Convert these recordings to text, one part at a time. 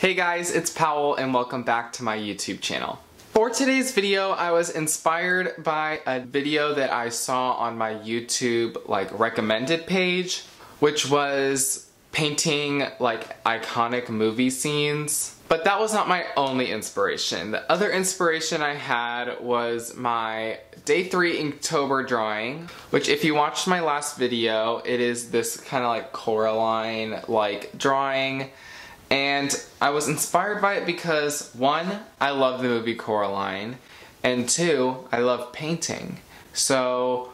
Hey guys, it's Powell and welcome back to my YouTube channel. For today's video, I was inspired by a video that I saw on my YouTube like recommended page, which was painting like iconic movie scenes. But that was not my only inspiration. The other inspiration I had was my day three Inktober drawing, which if you watched my last video, it is this kind of like Coraline like drawing. And I was inspired by it because one, I love the movie Coraline, and two, I love painting. So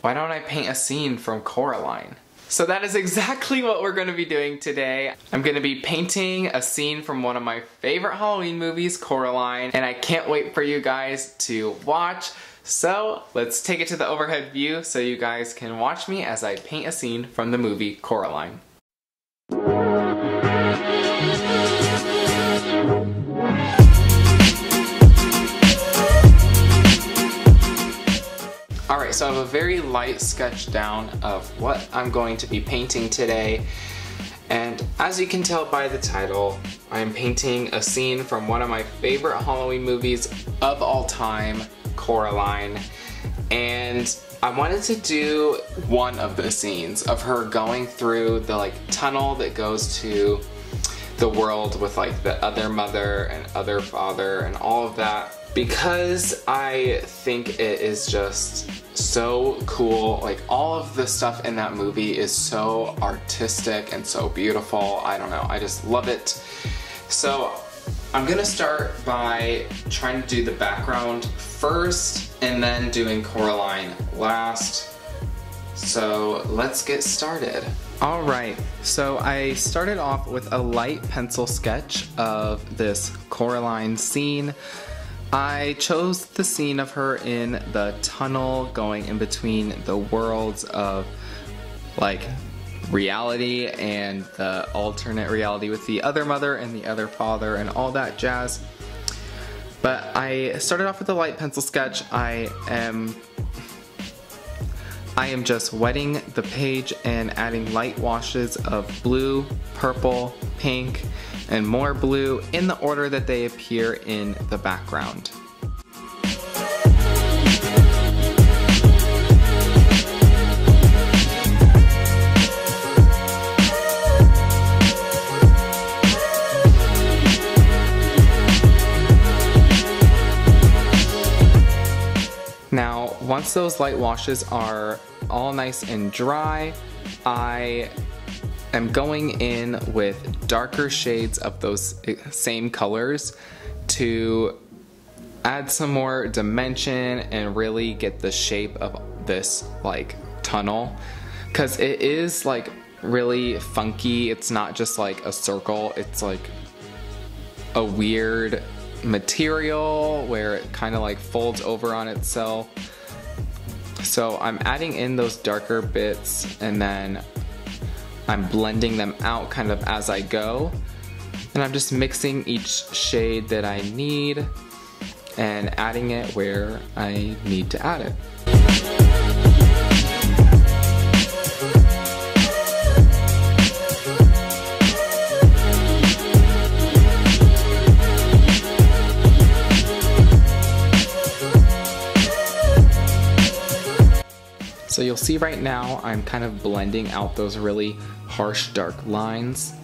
why don't I paint a scene from Coraline? So that is exactly what we're gonna be doing today. I'm gonna be painting a scene from one of my favorite Halloween movies, Coraline, and I can't wait for you guys to watch. So let's take it to the overhead view so you guys can watch me as I paint a scene from the movie Coraline. So I have a very light sketch down of what I'm going to be painting today. And as you can tell by the title, I'm painting a scene from one of my favorite Halloween movies of all time, Coraline. And I wanted to do one of the scenes of her going through the like tunnel that goes to the world with like the other mother and other father and all of that because I think it is just so cool. Like all of the stuff in that movie is so artistic and so beautiful. I don't know, I just love it. So I'm gonna start by trying to do the background first and then doing Coraline last. So let's get started. All right, so I started off with a light pencil sketch of this Coraline scene. I chose the scene of her in the tunnel going in between the worlds of like reality and the alternate reality with the other mother and the other father and all that jazz. But I started off with a light pencil sketch. I am I am just wetting the page and adding light washes of blue, purple, pink, and more blue in the order that they appear in the background. Now, once those light washes are all nice and dry, I am going in with darker shades of those eh, same colors to add some more dimension and really get the shape of this like tunnel. Because it is like really funky. It's not just like a circle. It's like a weird material where it kind of like folds over on itself. So I'm adding in those darker bits and then I'm blending them out kind of as I go. And I'm just mixing each shade that I need and adding it where I need to add it. So you'll see right now I'm kind of blending out those really harsh dark lines.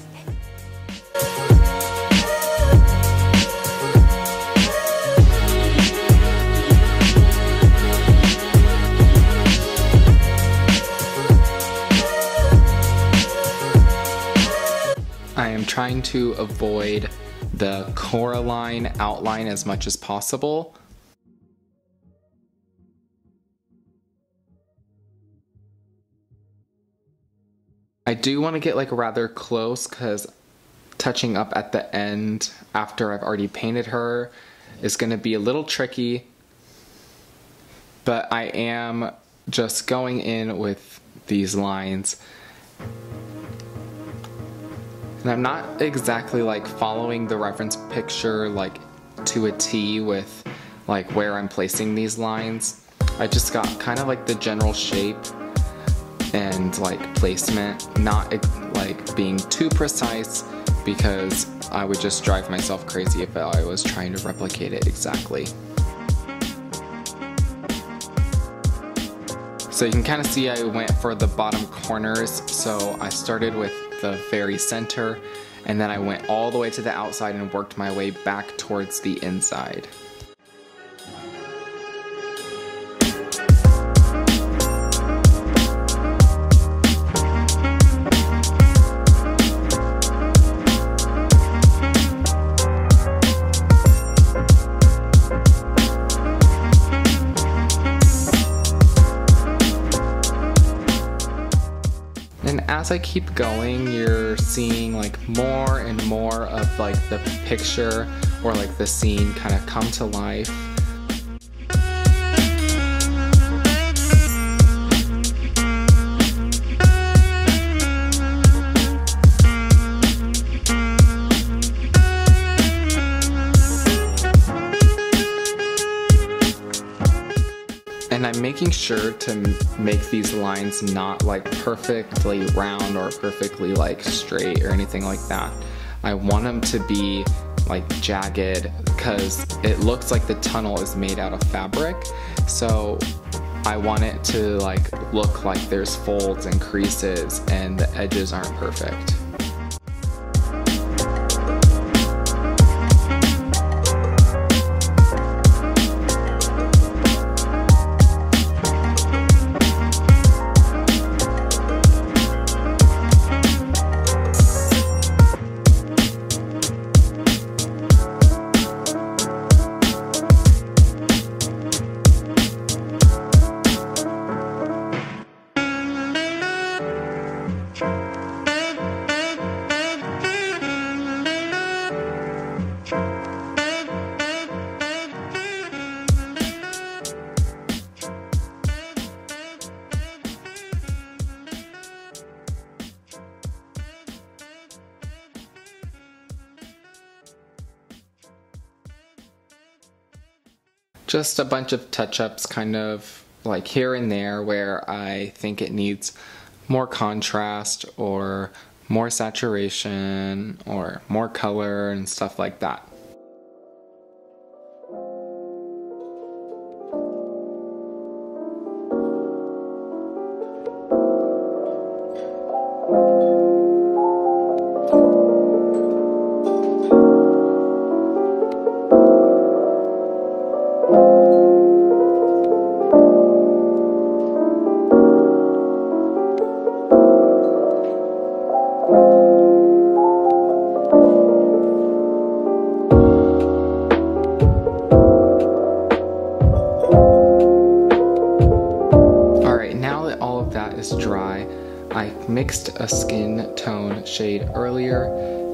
I am trying to avoid the Coraline outline as much as possible I do want to get like rather close because touching up at the end after I've already painted her is going to be a little tricky. But I am just going in with these lines. And I'm not exactly like following the reference picture like to a T with like where I'm placing these lines. I just got kind of like the general shape and like placement, not like being too precise because I would just drive myself crazy if I was trying to replicate it exactly. So you can kind of see I went for the bottom corners. So I started with the very center and then I went all the way to the outside and worked my way back towards the inside. As I keep going, you're seeing like more and more of like the picture or like the scene kind of come to life. Sure to make these lines not like perfectly round or perfectly like straight or anything like that. I want them to be like jagged because it looks like the tunnel is made out of fabric. So I want it to like look like there's folds and creases and the edges aren't perfect. Just a bunch of touch-ups kind of like here and there where I think it needs more contrast or more saturation or more color and stuff like that. Shade earlier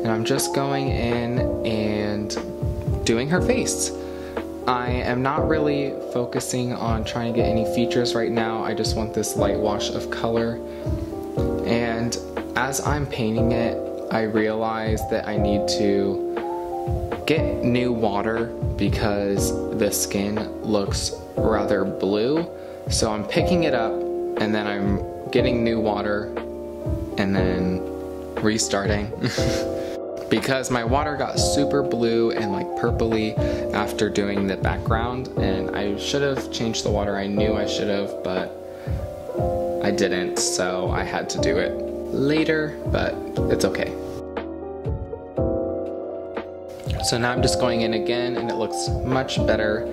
and I'm just going in and doing her face. I am not really focusing on trying to get any features right now. I just want this light wash of color. And as I'm painting it, I realize that I need to get new water because the skin looks rather blue. So I'm picking it up and then I'm getting new water and then restarting. because my water got super blue and like purpley after doing the background and I should have changed the water. I knew I should have, but I didn't, so I had to do it later, but it's okay. So now I'm just going in again and it looks much better.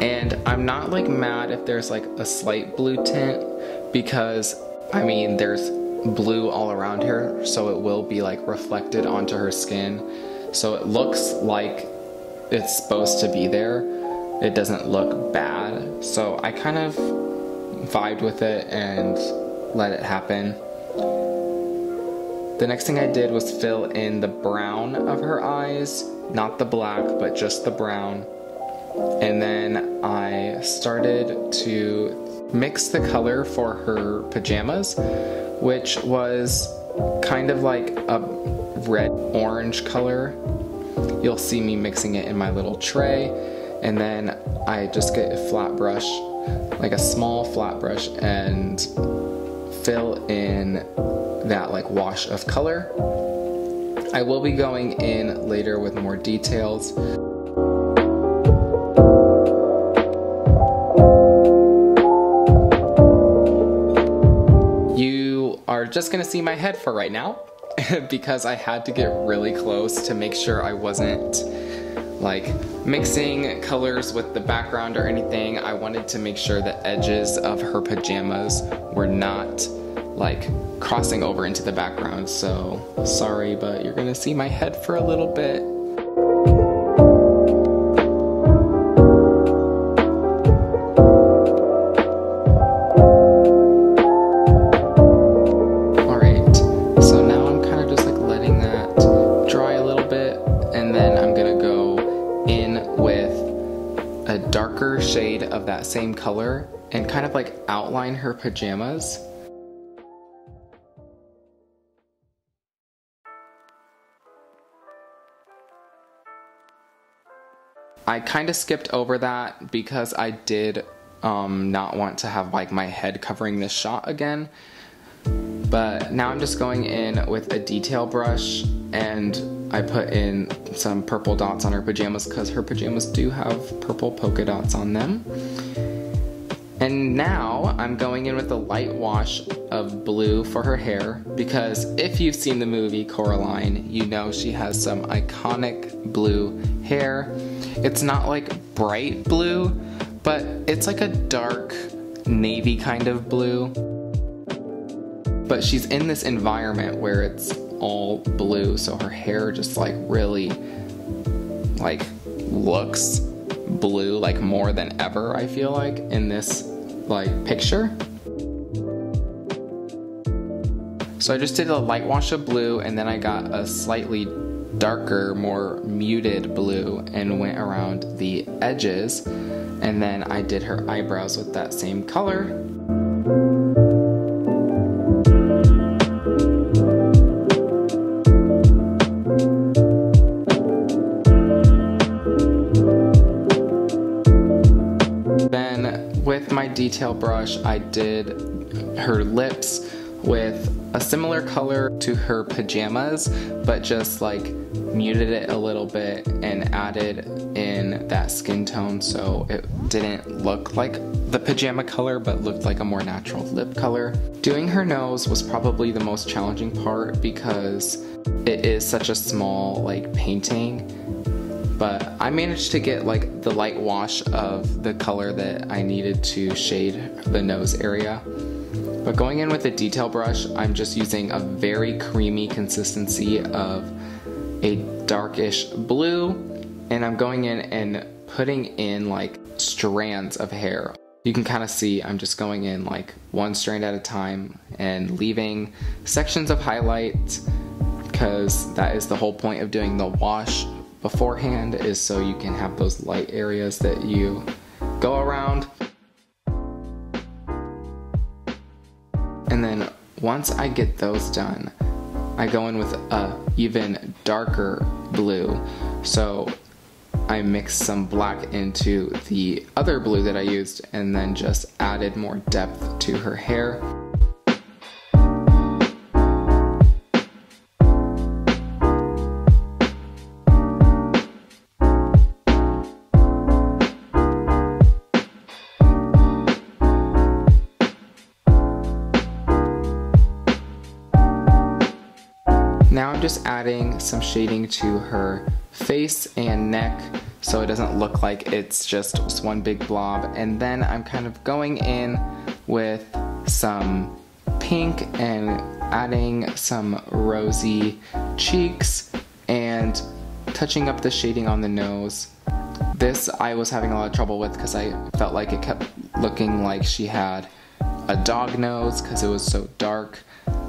And I'm not like mad if there's like a slight blue tint because I mean, there's blue all around her so it will be like reflected onto her skin. So it looks like it's supposed to be there. It doesn't look bad. So I kind of vibed with it and let it happen. The next thing I did was fill in the brown of her eyes not the black but just the brown. And then I started to mix the color for her pajamas which was kind of like a red orange color. You'll see me mixing it in my little tray and then I just get a flat brush, like a small flat brush and fill in that like wash of color I will be going in later with more details. Just gonna see my head for right now because I had to get really close to make sure I wasn't like mixing colors with the background or anything. I wanted to make sure the edges of her pajamas were not like crossing over into the background. So sorry, but you're gonna see my head for a little bit. Darker shade of that same color and kind of like outline her pajamas. I kind of skipped over that because I did um, not want to have like my head covering this shot again. But now I'm just going in with a detail brush and I put in some purple dots on her pajamas because her pajamas do have purple polka dots on them. And now I'm going in with a light wash of blue for her hair because if you've seen the movie Coraline, you know she has some iconic blue hair. It's not like bright blue, but it's like a dark navy kind of blue. But she's in this environment where it's all blue, so her hair just like really like looks blue like more than ever I feel like in this like picture. So I just did a light wash of blue and then I got a slightly darker, more muted blue and went around the edges and then I did her eyebrows with that same color. Then with my detail brush, I did her lips with a similar color to her pajamas, but just like muted it a little bit and added in that skin tone so it didn't look like the pajama color but looked like a more natural lip color. Doing her nose was probably the most challenging part because it is such a small like painting but I managed to get like the light wash of the color that I needed to shade the nose area. But going in with a detail brush, I'm just using a very creamy consistency of a darkish blue and I'm going in and putting in like strands of hair. You can kind of see I'm just going in like one strand at a time and leaving sections of highlight because that is the whole point of doing the wash beforehand is so you can have those light areas that you go around. And then once I get those done, I go in with a even darker blue. So I mixed some black into the other blue that I used and then just added more depth to her hair. Now I'm just adding some shading to her face and neck so it doesn't look like it's just one big blob. And then I'm kind of going in with some pink and adding some rosy cheeks and touching up the shading on the nose. This I was having a lot of trouble with because I felt like it kept looking like she had a dog nose because it was so dark.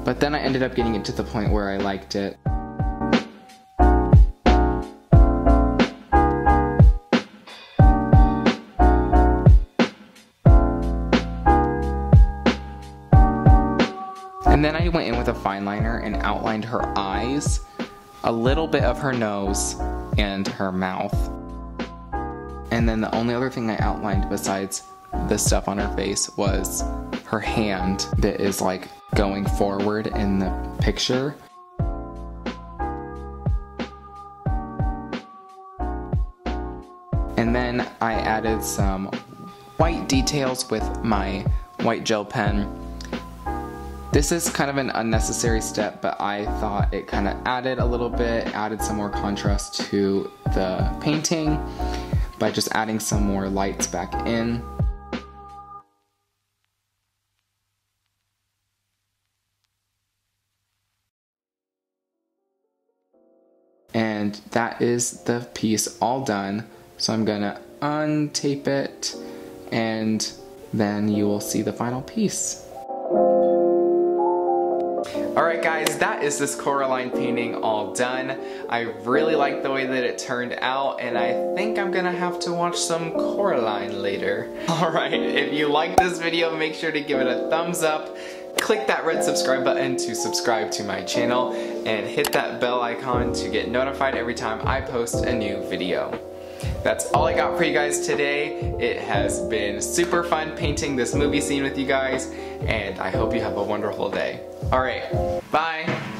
But then I ended up getting it to the point where I liked it. And then I went in with a fine liner and outlined her eyes, a little bit of her nose, and her mouth. And then the only other thing I outlined besides the stuff on her face was her hand that is, that is like going forward in the picture. And then I added some white details with my white gel pen. This is kind of an unnecessary step, but I thought it kind of added a little bit, added some more contrast to the painting by just adding some more lights back in. And that is the piece all done. So I'm gonna untape it and then you will see the final piece. Alright guys, that is this Coraline painting all done. I really like the way that it turned out and I think I'm gonna have to watch some Coraline later. Alright, if you like this video, make sure to give it a thumbs up, click that red subscribe button to subscribe to my channel, and hit that bell icon to get notified every time I post a new video. That's all I got for you guys today. It has been super fun painting this movie scene with you guys, and I hope you have a wonderful day. Alright, bye!